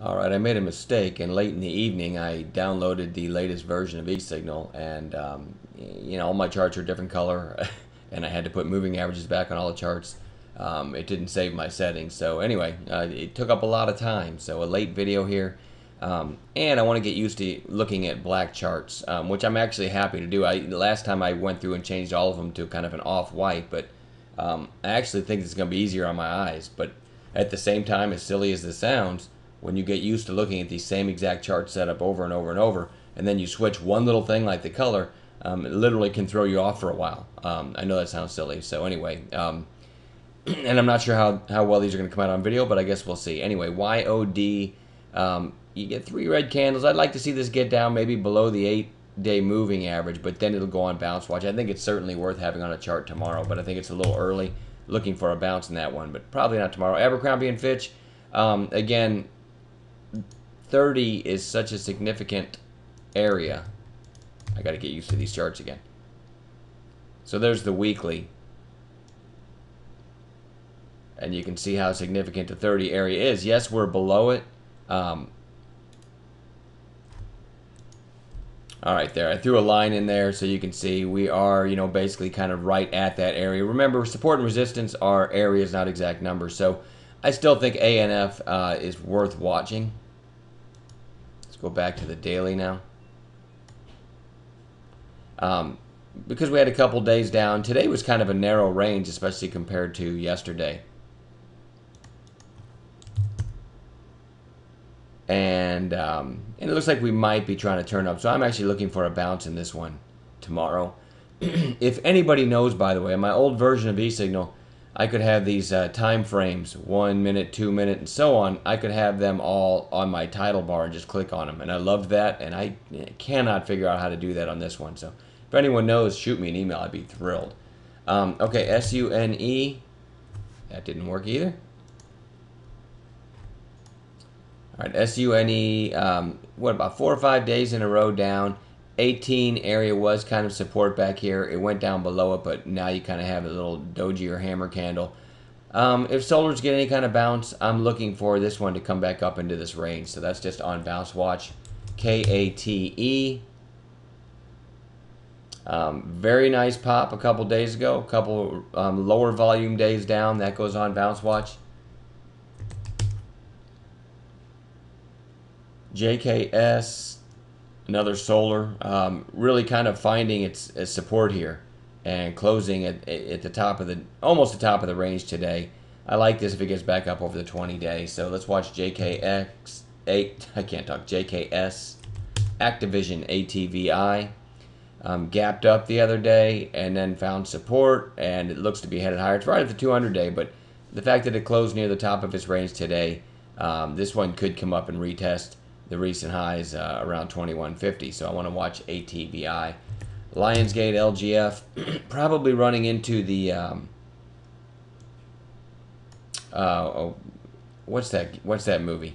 All right, I made a mistake, and late in the evening, I downloaded the latest version of eSignal, and um, you know all my charts are different color, and I had to put moving averages back on all the charts. Um, it didn't save my settings, so anyway, uh, it took up a lot of time. So a late video here, um, and I want to get used to looking at black charts, um, which I'm actually happy to do. I last time I went through and changed all of them to kind of an off-white, but um, I actually think it's going to be easier on my eyes. But at the same time, as silly as this sounds when you get used to looking at these same exact chart setup over and over and over, and then you switch one little thing like the color, um, it literally can throw you off for a while. Um, I know that sounds silly. So anyway, um, and I'm not sure how, how well these are going to come out on video, but I guess we'll see. Anyway, YOD, um, you get three red candles. I'd like to see this get down maybe below the eight day moving average, but then it'll go on bounce watch. I think it's certainly worth having on a chart tomorrow, but I think it's a little early looking for a bounce in that one, but probably not tomorrow. Abercrombie and Fitch, um, again, 30 is such a significant area. I got to get used to these charts again. So there's the weekly. And you can see how significant the 30 area is. Yes, we're below it. Um, all right, there. I threw a line in there so you can see we are, you know, basically kind of right at that area. Remember, support and resistance are areas, not exact numbers. So I still think ANF uh, is worth watching. Go back to the daily now. Um, because we had a couple days down, today was kind of a narrow range, especially compared to yesterday. And, um, and it looks like we might be trying to turn up. So I'm actually looking for a bounce in this one tomorrow. if anybody knows, by the way, my old version of eSignal, I could have these uh, time frames, one minute, two minute, and so on. I could have them all on my title bar and just click on them. And I loved that, and I cannot figure out how to do that on this one. So if anyone knows, shoot me an email. I'd be thrilled. Um, okay, S-U-N-E. That didn't work either. All right, S-U-N-E, um, what, about four or five days in a row down. 18 area was kind of support back here. It went down below it, but now you kind of have a little doji or hammer candle. Um, if solars get any kind of bounce, I'm looking for this one to come back up into this range. So that's just on bounce watch. K-A-T-E. Um, very nice pop a couple days ago. A couple um, lower volume days down. That goes on bounce watch. JKS another solar. Um, really kind of finding its, its, support here and closing at, at the top of the, almost the top of the range today. I like this if it gets back up over the 20 days. So let's watch JKX, 8, I can't talk, JKS, Activision ATVI. Um, gapped up the other day and then found support and it looks to be headed higher. It's right at the 200 day, but the fact that it closed near the top of its range today, um, this one could come up and retest the recent highs uh, around 2150. So I want to watch ATVI. Lionsgate LGF probably running into the um, uh, oh, what's that what's that movie?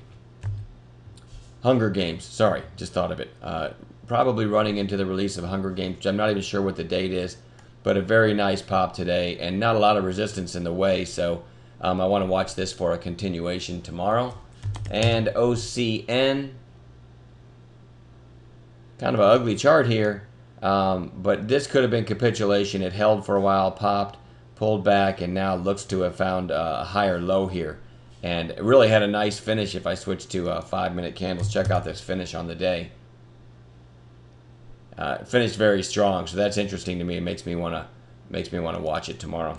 Hunger Games. Sorry, just thought of it. Uh, probably running into the release of Hunger Games. I'm not even sure what the date is, but a very nice pop today and not a lot of resistance in the way. So um, I want to watch this for a continuation tomorrow. And OCN kind of an ugly chart here. Um, but this could have been capitulation. It held for a while, popped, pulled back, and now looks to have found a higher low here. And it really had a nice finish if I switch to uh, five-minute candles. Check out this finish on the day. Uh, finished very strong, so that's interesting to me. It makes me want to makes me want to watch it tomorrow.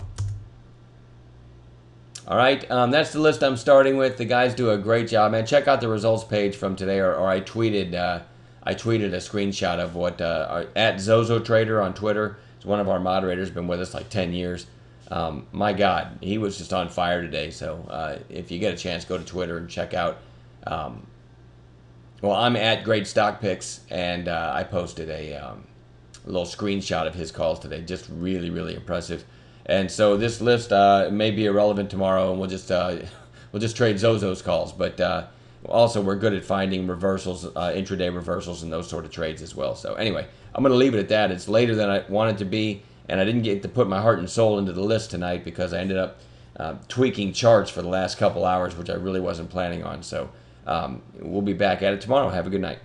All right, um, that's the list I'm starting with. The guys do a great job, man. Check out the results page from today, or, or I tweeted uh, I tweeted a screenshot of what uh, at Zozo Trader on Twitter. It's one of our moderators, been with us like 10 years. Um, my God, he was just on fire today. So uh, if you get a chance, go to Twitter and check out. Um, well, I'm at Great Stock Picks, and uh, I posted a, um, a, little screenshot of his calls today. Just really, really impressive. And so this list uh, may be irrelevant tomorrow, and we'll just uh, we'll just trade Zozo's calls, but uh, also, we're good at finding reversals, uh, intraday reversals, and those sort of trades as well. So anyway, I'm going to leave it at that. It's later than I wanted to be, and I didn't get to put my heart and soul into the list tonight because I ended up uh, tweaking charts for the last couple hours, which I really wasn't planning on. So um, we'll be back at it tomorrow. Have a good night.